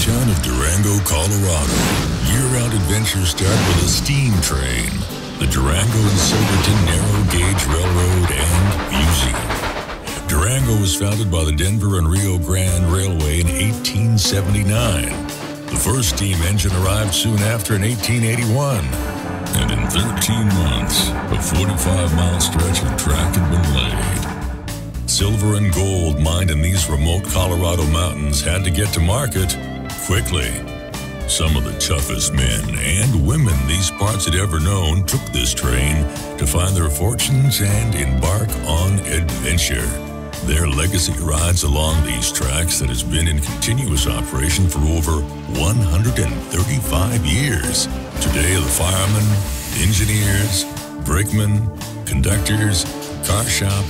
town of Durango, Colorado, year-round adventures start with a steam train, the Durango and Silverton Narrow Gauge Railroad and Museum. Durango was founded by the Denver and Rio Grande Railway in 1879. The first steam engine arrived soon after in 1881. And in 13 months, a 45-mile stretch of track had been laid. Silver and gold mined in these remote Colorado mountains had to get to market quickly. Some of the toughest men and women these parts had ever known took this train to find their fortunes and embark on adventure. Their legacy rides along these tracks that has been in continuous operation for over 135 years. Today, the firemen, engineers, brakemen, conductors, car shop,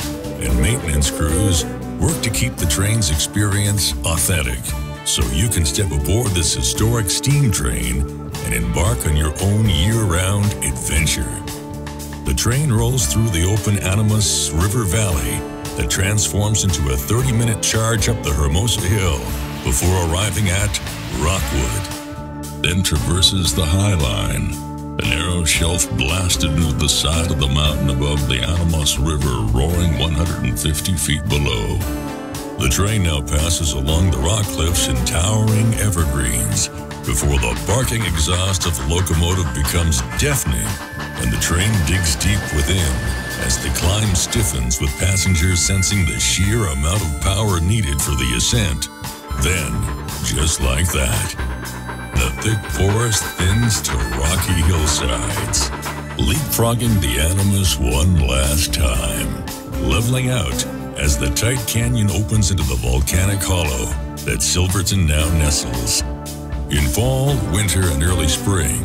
and maintenance crews work to keep the train's experience authentic so you can step aboard this historic steam train and embark on your own year round adventure. The train rolls through the open Animas River Valley that transforms into a 30 minute charge up the Hermosa Hill before arriving at Rockwood. Then traverses the High Line, a narrow shelf blasted into the side of the mountain above the Animas River, roaring 150 feet below. The train now passes along the rock cliffs and towering evergreens before the barking exhaust of the locomotive becomes deafening and the train digs deep within as the climb stiffens with passengers sensing the sheer amount of power needed for the ascent. Then, just like that, the thick forest thins to rocky hillsides, leapfrogging the Animas one last time, leveling out as the tight canyon opens into the volcanic hollow that Silverton now nestles. In fall, winter, and early spring,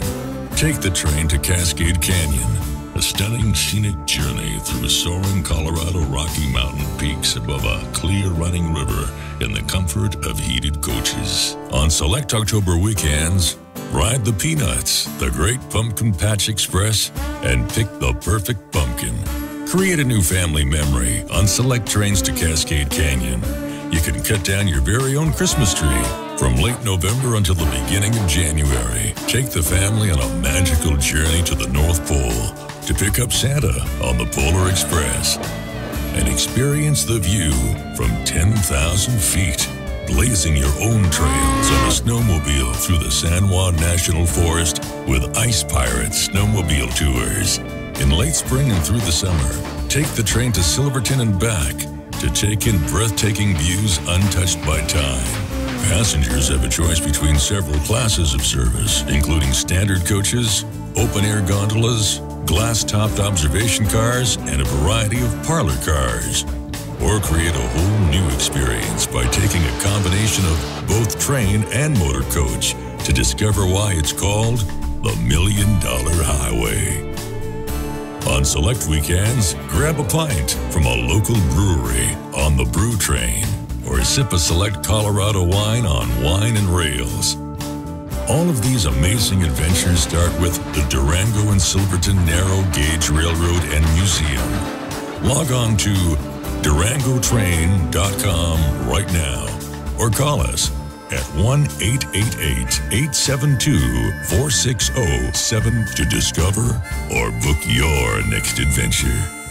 take the train to Cascade Canyon, a stunning scenic journey through soaring Colorado Rocky Mountain peaks above a clear running river in the comfort of heated coaches. On select October weekends, ride the Peanuts, the Great Pumpkin Patch Express, and pick the perfect pumpkin. Create a new family memory on select trains to Cascade Canyon. You can cut down your very own Christmas tree from late November until the beginning of January. Take the family on a magical journey to the North Pole to pick up Santa on the Polar Express and experience the view from 10,000 feet. Blazing your own trails on a snowmobile through the San Juan National Forest with Ice Pirates Snowmobile Tours. In late spring and through the summer, take the train to Silverton and back to take in breathtaking views untouched by time. Passengers have a choice between several classes of service, including standard coaches, open air gondolas, glass topped observation cars, and a variety of parlor cars. Or create a whole new experience by taking a combination of both train and motor coach to discover why it's called the Million Dollar Highway. On select weekends, grab a pint from a local brewery on the Brew Train or sip a select Colorado wine on Wine and Rails. All of these amazing adventures start with the Durango and Silverton Narrow Gauge Railroad and Museum. Log on to durangotrain.com right now or call us at 1 888 872 4607 to discover or book your next adventure.